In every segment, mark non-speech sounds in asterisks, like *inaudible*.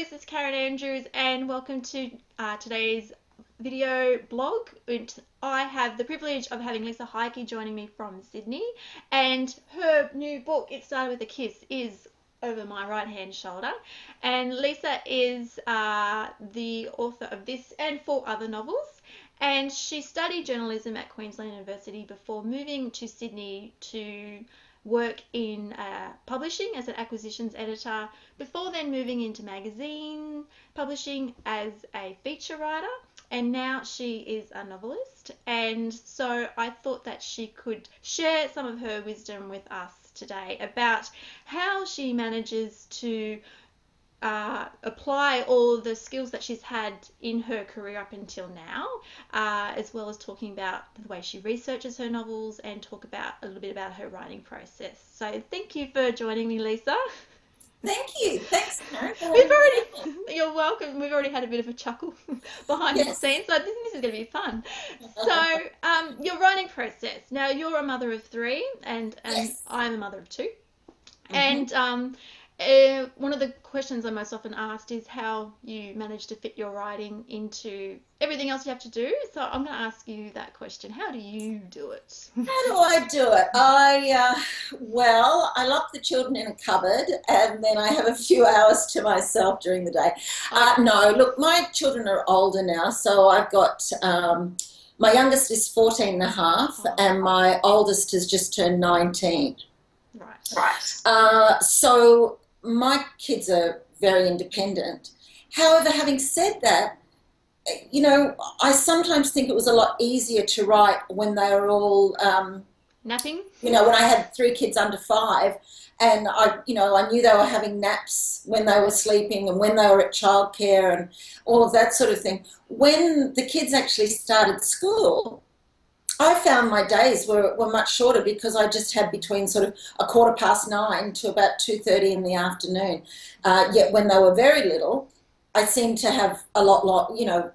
this is Karen Andrews, and welcome to uh, today's video blog. I have the privilege of having Lisa Heidke joining me from Sydney, and her new book, It Started with a Kiss, is over my right hand shoulder. And Lisa is uh, the author of this and four other novels. And she studied journalism at Queensland University before moving to Sydney to work in uh, publishing as an acquisitions editor, before then moving into magazine publishing as a feature writer, and now she is a novelist. And so I thought that she could share some of her wisdom with us today about how she manages to uh, apply all the skills that she's had in her career up until now, uh, as well as talking about the way she researches her novels and talk about a little bit about her writing process. So thank you for joining me, Lisa. Thank you. Thanks, We've already. *laughs* You're welcome. We've already had a bit of a chuckle *laughs* behind yes. the scenes, so this, this is going to be fun. *laughs* So, um, your writing process. Now, you're a mother of three, and and yes. I'm a mother of 2 mm-hmm. and um, uh, one of the questions I'm most often asked is how you manage to fit your writing into everything else you have to do. So I'm going to ask you that question. How do you do it? How do I do it? I, uh, well, I lock the children in a cupboard and then I have a few hours to myself during the day. Uh, no, look, my children are older now, so I've got. Um, my youngest is 14 and a half, oh. and my oldest has just turned 19. Right. Right. Uh, so my kids are very independent. However, having said that, you know, I sometimes think it was a lot easier to write when they were all um, napping. You know, when I had three kids under five, and I, you know, I knew they were having naps when they were sleeping and when they were at childcare and all of that sort of thing. When the kids actually started school, I found my days were, were much shorter because I just had between sort of a quarter past nine to about 2.30 in the afternoon. Uh, yet when they were very little, I seemed to have a lot, lot, you know,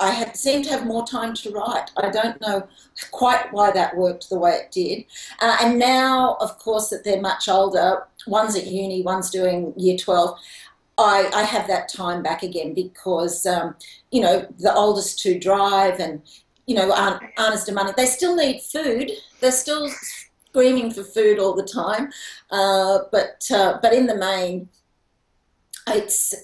I had seemed to have more time to write. I don't know quite why that worked the way it did. Uh, and now, of course, that they're much older, one's at uni, one's doing year 12. I, I have that time back again because, um, you know, the oldest two drive and, you know, aren't, aren't as demanding. They still need food. They're still screaming for food all the time. Uh, but uh, but in the main, it's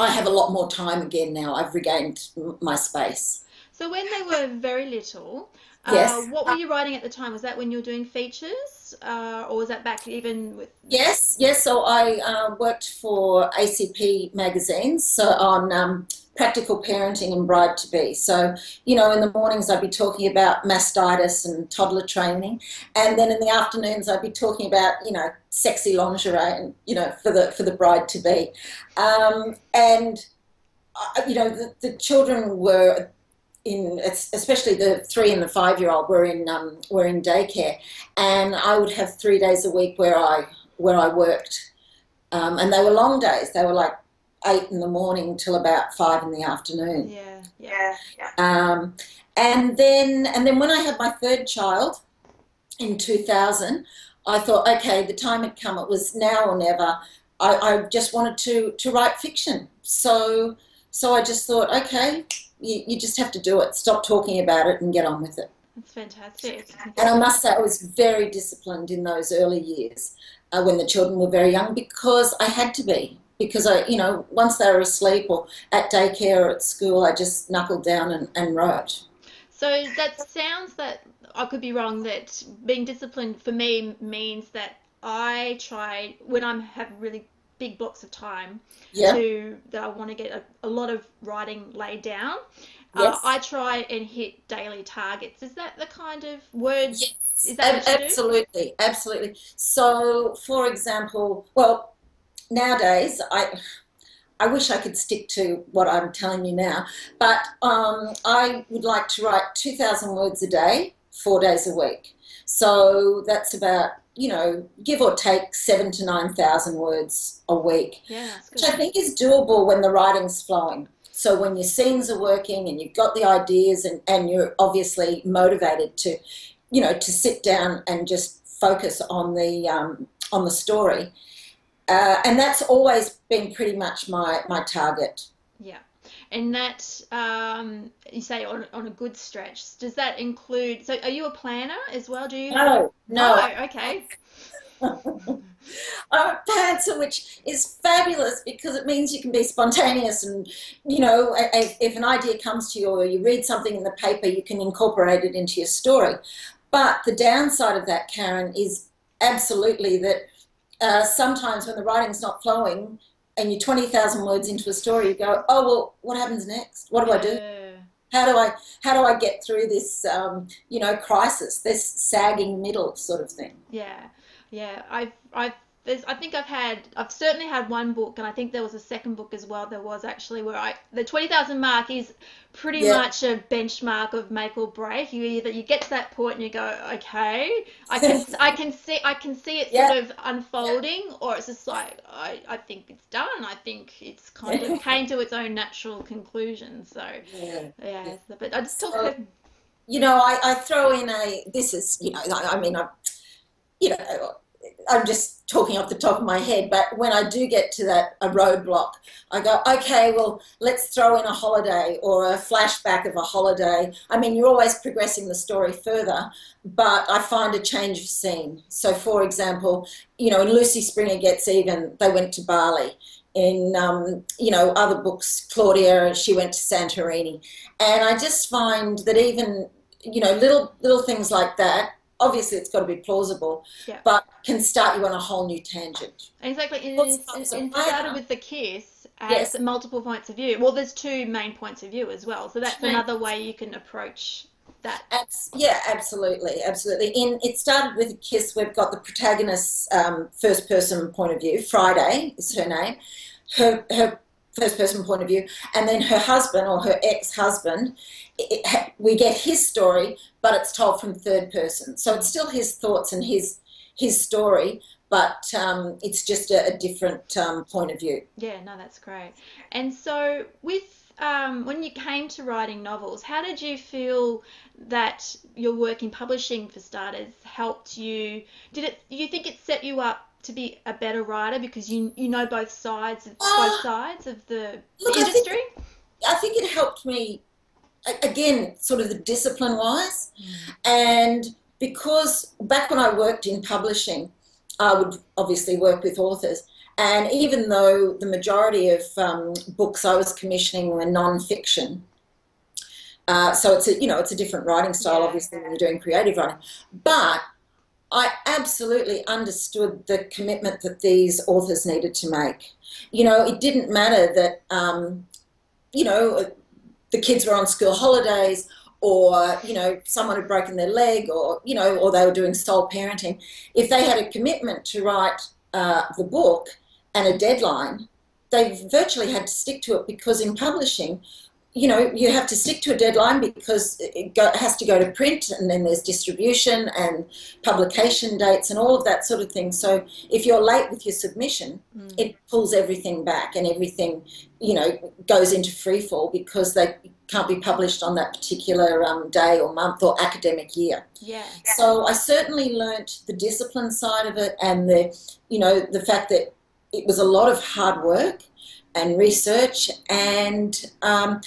I have a lot more time again now. I've regained my space. So when they were very little, uh, yes. what were you writing at the time? Was that when you were doing features, uh, or was that back even with? Yes, yes. So I uh, worked for ACP magazines, so on um, practical parenting and bride to be. So, you know, in the mornings I'd be talking about mastitis and toddler training, and then in the afternoons I'd be talking about, you know, sexy lingerie and you know for the for the bride to be, um, and uh, you know the, the children were in especially the three and the five year old were in um, were in daycare, and I would have three days a week where I where I worked, um, and they were long days. They were like eight in the morning till about five in the afternoon. Yeah, yeah, yeah. Um, and then and then when I had my third child in 2000, I thought, okay, the time had come. It was now or never. I, I just wanted to to write fiction. So so I just thought, okay, you, you just have to do it. Stop talking about it and get on with it. That's fantastic. And I must say, I was very disciplined in those early years uh, when the children were very young because I had to be because I, you know, once they were asleep or at daycare or at school, I just knuckled down and, and wrote. So that sounds that I could be wrong. That being disciplined for me means that I try when I'm have really big blocks of time yeah. to that I want to get a, a lot of writing laid down. Uh, yes. Uh, I try and hit daily targets. Is that the kind of word? Yes. Is that absolutely, absolutely. So, for example, well, nowadays, I I wish I could stick to what I'm telling you now, but um, I would like to write 2,000 words a day, four days a week. So that's about, you know, give or take seven to 9,000 words a week, yeah, which I think is doable when the writing's flowing. So when your scenes are working and you've got the ideas and, and you're obviously motivated to, you know, to sit down and just focus on the, um, on the story, uh, and that's always been pretty much my my target. Yeah. And that um, you say on, on a good stretch, does that include? So, are you a planner as well? Do you? No, no. Oh, okay. *laughs* I'm a pantser, which is fabulous because it means you can be spontaneous and, you know, if, if an idea comes to you or you read something in the paper, you can incorporate it into your story. But the downside of that, Karen, is absolutely that uh, sometimes when the writing's not flowing and you're 20,000 words into a story, you go, oh, well, what happens next? What do I do? How do I how do I get through this um, you know crisis, this sagging middle sort of thing? Yeah, yeah. I've I've there's I think I've had I've certainly had one book and I think there was a second book as well there was actually where I the 20,000 mark is pretty yeah. much a benchmark of make or break you either you get to that point and you go okay I can *laughs* I can see I can see it yeah. sort of unfolding yeah. or it's just like I, I think it's done I think it's kind of *laughs* came to its own natural conclusion so yeah, but I just talk so, you know I, I throw in a this is you know I, I mean I you know I'm just talking off the top of my head, but when I do get to that a roadblock, I go, okay, well, let's throw in a holiday or a flashback of a holiday. I mean, you're always progressing the story further, but I find a change of scene. So, for example, you know, in Lucy Springer Gets Even, they went to Bali. In um, you know other books, Claudia, she went to Santorini, and I just find that even you know little little things like that obviously it's got to be plausible, yeah. but can start you on a whole new tangent. Exactly. And, and, started with the kiss as yes. multiple points of view. Well, there's two main points of view as well, so that's another way you can approach that. Abs- yeah, absolutely, absolutely. In it started with a kiss. We've got the protagonist's um, first person point of view. Friday is her name. Her her first person point of view, and then her husband or her ex husband, we get his story, but it's told from third person. So it's still his thoughts and his his story, but um, it's just a, a different um, point of view. Yeah, no, that's great. And so with um, when you came to writing novels, how did you feel that your work in publishing, for starters, helped you? Did it? Do you think it set you up to be a better writer because you you know both sides of uh, both sides of the, look, the industry? I think, I think, it helped me again, sort of the discipline wise, mm. and because back when I worked in publishing, I would obviously work with authors. And even though the majority of um, books I was commissioning were non-fiction, uh, so it's a you know it's a different writing style, obviously, when you're doing creative writing. But I absolutely understood the commitment that these authors needed to make. You know, it didn't matter that, um, you know, the kids were on school holidays or, you know, someone had broken their leg or, you know, or they were doing sole parenting. If they had a commitment to write uh, the book and a deadline, they virtually had to stick to it because in publishing, you know, you have to stick to a deadline because it go, has to go to print and then there's distribution and publication dates and all of that sort of thing. So if you're late with your submission, mm. it pulls everything back and everything, you know, goes into free fall because they can't be published on that particular um, day or month or academic year. Yeah. So I certainly learnt the discipline side of it and the, you know, the fact that it was a lot of hard work and research and um,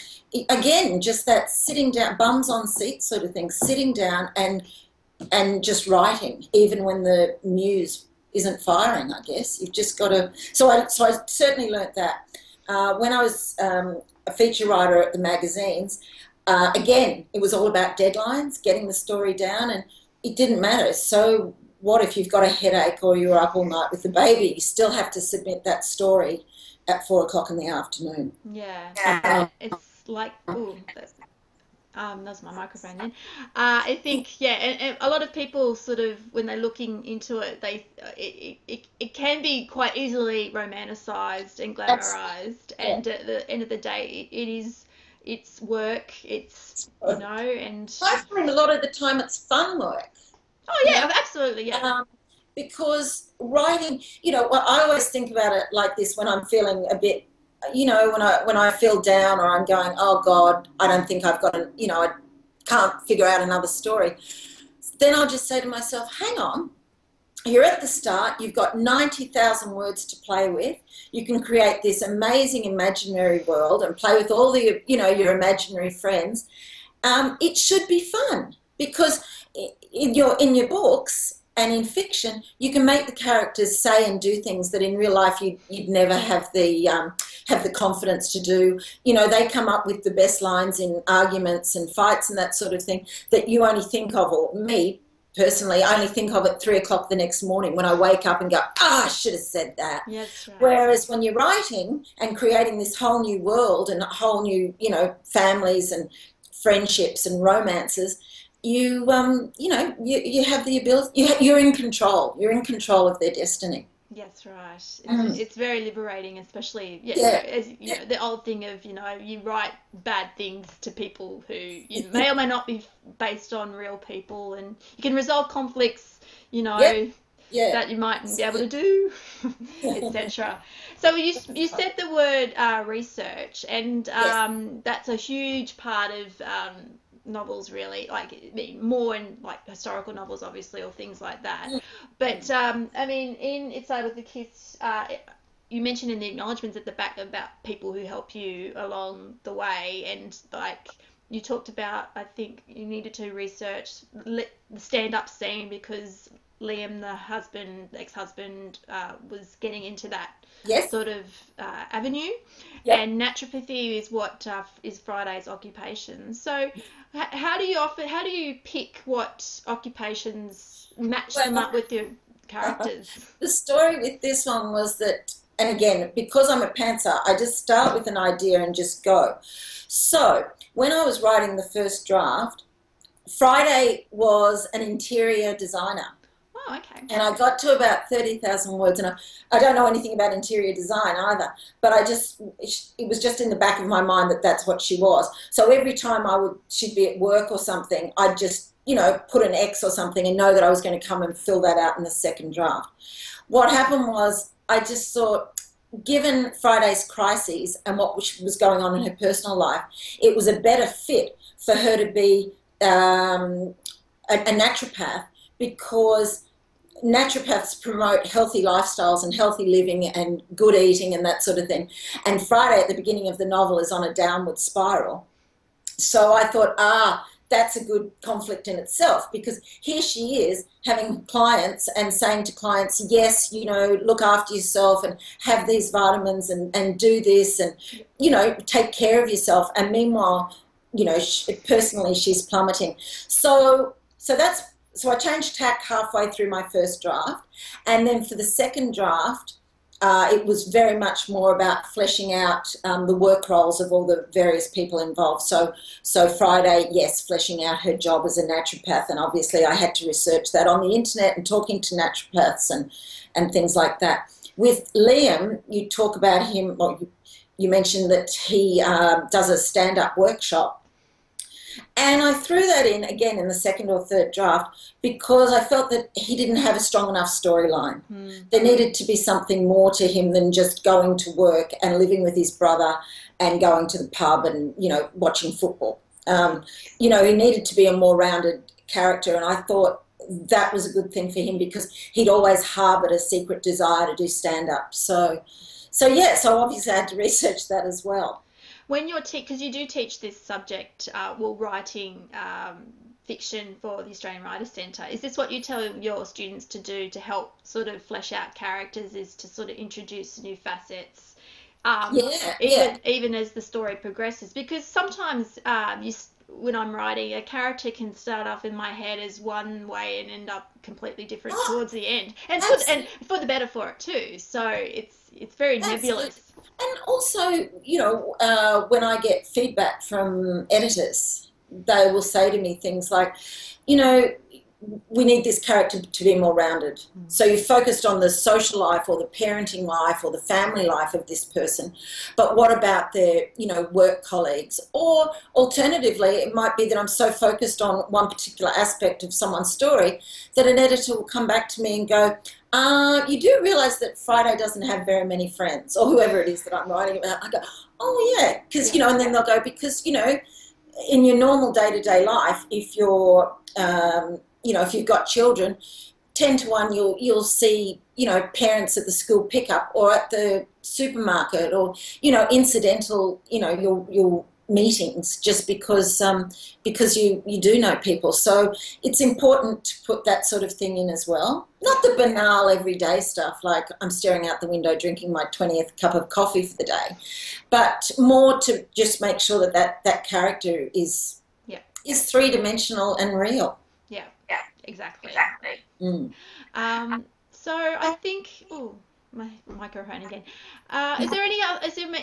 again just that sitting down bums on seats sort of thing sitting down and and just writing even when the muse isn't firing i guess. You've just got to so i so i certainly learnt that. Uh, when i was um, a feature writer at the magazines uh, again it was all about deadlines getting the story down and it didn't matter. So what if you've got a headache or you're up all night with the baby? You still have to submit that story at four o'clock in the afternoon. Yeah, yeah. it's like ooh, that's, um, that's my microphone then. Uh, I think yeah, and, and, a lot of people sort of when they're looking into it, they it, it, it can be quite easily romanticized and glamorized, yeah. and at the end of the day, it, it is it's work. It's you know, and I find a lot of the time it's fun work. Oh yeah, yeah. absolutely, yeah. Um, because writing, you know, I always think about it like this when I'm feeling a bit, you know, when I when I feel down or I'm going, oh God, I don't think I've got, an, you know, I can't figure out another story. Then I'll just say to myself, hang on, you're at the start, you've got 90,000 words to play with. You can create this amazing imaginary world and play with all the, you know, your imaginary friends. Um, it should be fun because in your in your books and in fiction, you can make the characters say and do things that in real life you'd, you'd never have the um, have the confidence to do. You know, they come up with the best lines in arguments and fights and that sort of thing that you only think of, or me personally, I only think of at three o'clock the next morning when I wake up and go, ah, I should have said that. Yes, right. Whereas when you're writing and creating this whole new world and a whole new, you know, families and friendships and romances, you, um, you know, you, you have the ability, you, you're in control. You're in control of their destiny. Yes, right. It's, mm. it's very liberating, especially yeah, yeah. as you know, the old thing of you know you write bad things to people who you *laughs* may or may not be based on real people, and you can resolve conflicts, you know, yep. yeah. that you might be able to do, *laughs* etc. So you you said the word uh, research, and um, yes. that's a huge part of um, novels really like I mean, more in like historical novels obviously or things like that. But um i mean in it's Started with a Kiss uh you mentioned in the acknowledgements at the back about people who help you along the way and like you talked about i think you needed to research the stand-up scene because liam the husband ex-husband uh, was getting into that yes. sort of uh, avenue. Yep. And naturopathy is what uh, is Friday's occupation. So, h- how do you offer? How do you pick what occupations match Well, them up with your characters? *laughs* The story with this one was that, and again, because I'm a pantser, I just start with an idea and just go. So when I was writing the first draft, Friday was an interior designer. Oh, okay. And I got to about 30,000 words, and I, I don't know anything about interior design either, but I just, it was just in the back of my mind that that's what she was. So every time I would, she'd be at work or something, I'd just, you know, put an X or something and know that I was going to come and fill that out in the second draft. What happened was, I just thought, given Friday's crises and what was going on in her personal life, it was a better fit for her to be um, a, a naturopath because naturopaths promote healthy lifestyles and healthy living and good eating and that sort of thing. And Friday at the beginning of the novel is on a downward spiral. So I thought, ah, that's a good conflict in itself because here she is having clients and saying to clients, yes, you know, look after yourself and have these vitamins and, and do this and, you know, take care of yourself. And meanwhile, you know, she, personally, she's plummeting. So, so that's so I changed tack halfway through my first draft, and then for the second draft, uh, it was very much more about fleshing out um, the work roles of all the various people involved. So, so Friday, yes, fleshing out her job as a naturopath, and obviously I had to research that on the internet and talking to naturopaths and and things like that. With Liam, you talk about him. Well, you, mentioned that he uh, does a stand-up workshop and I threw that in again in the second or third draft because I felt that he didn't have a strong enough storyline. Mm. There needed to be something more to him than just going to work and living with his brother and going to the pub and, you know, watching football. Um, you know, he needed to be a more rounded character, and I thought that was a good thing for him because he'd always harboured a secret desire to do stand up. So, so yeah, so obviously I had to *laughs* research that as well when you're because you do teach this subject, uh, well, writing um, fiction for the Australian Writers Centre. Is this what you tell your students to do to help sort of flesh out characters? Is to sort of introduce new facets? Um, yeah, even yeah. even as the story progresses, because sometimes um, you when I'm writing, a character can start off in my head as one way and end up completely different Oh, *gasps* towards the end, and for, and for the better for it too. So it's it's very nebulous. And also, you know, uh, when I get feedback from editors, they will say to me things like, you know, we need this character to be more rounded. Mm. So you focused on the social life or the parenting life or the family life of this person, but what about their, you know, work colleagues? Or alternatively, it might be that I'm so focused on one particular aspect of someone's story that an editor will come back to me and go, uh, you do realize that Friday doesn't have very many friends, or whoever it is that I'm writing about. I go, oh yeah, because you know, and then they'll go because you know, in your normal day to day life, if you're, um, you know, if you've got children, ten to one, you'll you'll see you know parents at the school pickup or at the supermarket or you know incidental you know your your meetings just because um, because you you do know people. So it's important to put that sort of thing in as well. Not the banal everyday stuff like I'm staring out the window drinking my twentieth cup of coffee for the day, but more to just make sure that that, that character is Yeah. is three dimensional and real. Yeah. Yeah. Exactly. Exactly. Mm. Um, so I think. Oh, my microphone again. Uh, is there any? oth- Is there? ma-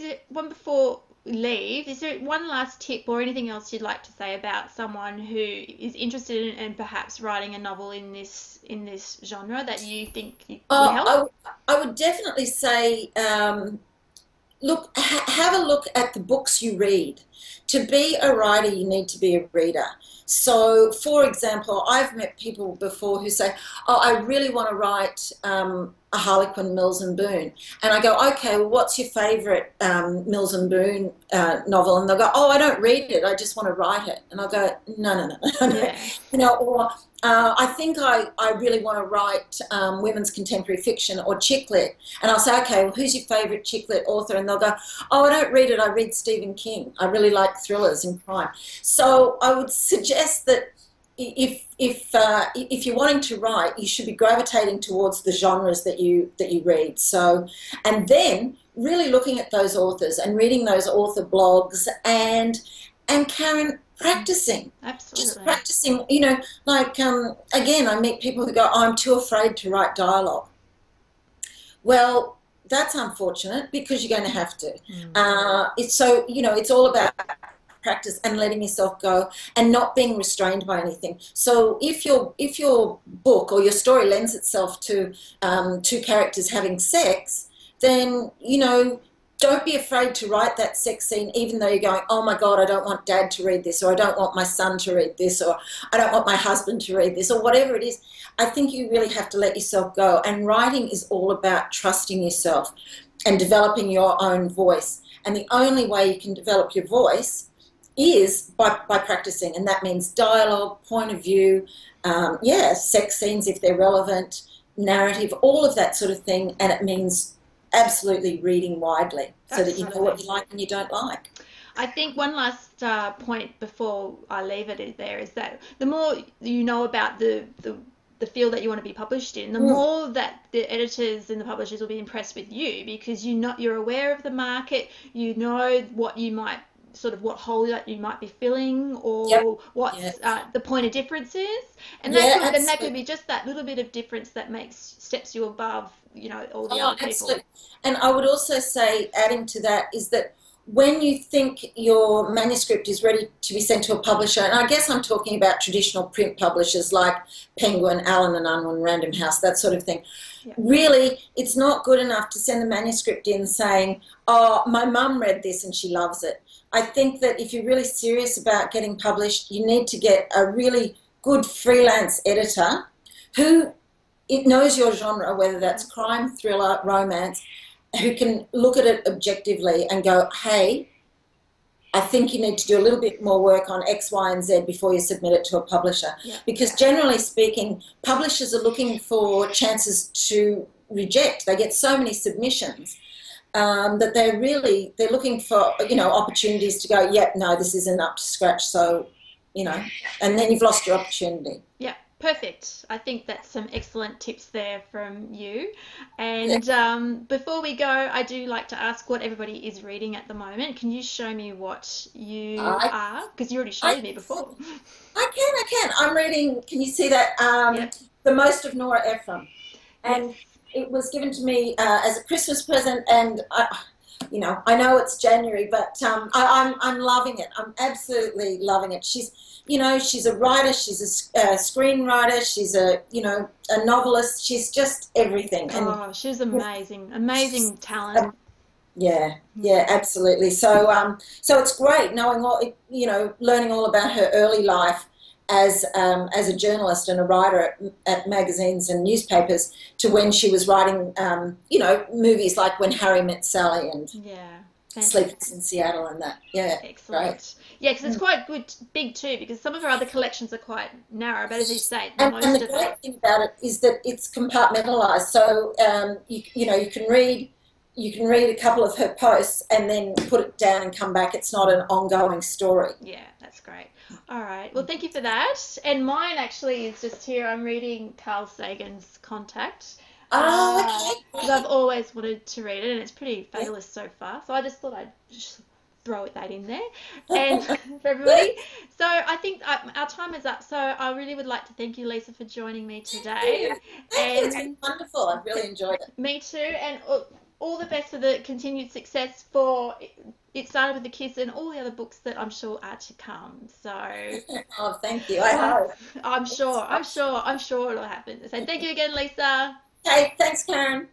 there one before we leave? Is there one last tip or anything else you'd like to say about someone who is interested in and perhaps writing a novel in this in this genre that you think you- will Oh, help? I, w- I would definitely say, um, look, ha- have a look at the books you read. To be a writer, you need to be a reader. So, for example, I've met people before who say, "Oh, I really want to write um, a Harlequin Mills and Boon," and I go, "Okay, well, what's your favourite um, Mills and Boon uh, novel?" And they'll go, "Oh, I don't read it. I just want to write it." And I'll go, "No, no, no, no, yeah. *laughs* you know, or uh, I think I, I really want to write um, women's contemporary fiction or chick lit. And I'll say, okay, well, who's your favourite chick lit author? And they'll go, oh, I don't read it, I read Stephen King. I really like thrillers and crime. So I would suggest that if, if, uh, if you're wanting to write, you should be gravitating towards the genres that you, that you read. So, and then really looking at those authors and reading those author blogs and, and Karen, practicing absolutely just practicing you know like um, again i meet people who go oh, i'm too afraid to write dialogue well that's unfortunate because you're going to have to Mm. uh, it's so you know it's all about practice and letting yourself go and not being restrained by anything. So if your if your book or your story lends itself to um, two characters having sex then you know don't be afraid to write that sex scene even though you're going oh my god i don't want dad to read this or i don't want my son to read this or i don't want my husband to read this or whatever it is. I think you really have to let yourself go. And writing is all about trusting yourself and developing your own voice. And the only way you can develop your voice is by, by practicing and that means dialogue point of view um, yeah sex scenes if they're relevant narrative all of that sort of thing and it means absolutely reading widely so that you know what you like and you don't like I think one last uh, point before I leave it is there is that the more you know about the, the the field that you want to be published in, the Mm. more that the editors and the publishers will be impressed with you because you not you're aware of the market, you know what you might sort of what hole that you might be filling or Yep. what Yes. uh, the point of difference is, and Yeah, that could, and that could be just that little bit of difference that makes steps you above you know all the Oh, other people. absolutely. And I would also say, adding to that, is that when you think your manuscript is ready to be sent to a publisher, and I guess I'm talking about traditional print publishers like Penguin, Allen and Unwin, Random House, that sort of thing. Yeah. Really, it's not good enough to send the manuscript in saying, "Oh, my mum read this and she loves it." I think that if you're really serious about getting published, you need to get a really good freelance editor who it knows your genre, whether that's crime, thriller, romance, who can look at it objectively and go, hey, I think you need to do a little bit more work on X, Y, and Z before you submit it to a publisher. Yeah. Because generally speaking, publishers are looking for chances to reject. They get so many submissions um, that they're really they're looking for you know opportunities to go. Yep, no, this isn't up to scratch. So you know, and then you've lost your opportunity. Yeah, perfect. I think that's some excellent tips there from you. And um, before we go, I do like to ask what everybody is reading at the moment. Can you show me what you I- are? Because you already showed I- me before. I can, I can. I'm reading. Can you see that? Um, Yep. The Most of Nora Ephron, and it was given to me uh, as a Christmas present. And I, you know, I know it's January, but um, I, I'm I'm loving it. I'm absolutely loving it. She's, you know, she's a writer. She's a a screenwriter. She's a, you know, a novelist. She's just everything. And Oh, she was amazing. Amazing talent. yeah, yeah, absolutely. So, um, so it's great knowing all, you know, learning all about her early life as um, as a journalist and a writer at, at magazines and newspapers to when she was writing, um, you know, movies like When Harry Met Sally and Yeah. Sleepless in Seattle and that. Yeah. Excellent. Right. Yeah, because it's quite good, big too. Because some of her other collections are quite narrow, but as you say, And, most and the great thing about it is that it's compartmentalized. So um, you, you know you can read you can read a couple of her posts and then put it down and come back. It's not an ongoing story. Yeah, that's great. All right. Well, thank you for that. And mine actually is just here. I'm reading Carl Sagan's Contact. Oh, Because I've always wanted to read it, and it's pretty fabulous so far. So I just thought I'd just throw that in there, and *laughs* for everybody. So I think uh, our time is up. So I really would like to thank you, Lisa, for joining me today. Thank you. It's And been wonderful. I've really enjoyed it. me too, and all- all the best for the continued success for it started with the kiss and all the other books that I'm sure are to come. So *laughs* Oh, thank you. I hope. I'm sure, I'm sure, I'm sure it'll happen. So thank you again, Lisa. Okay, thanks, Karen.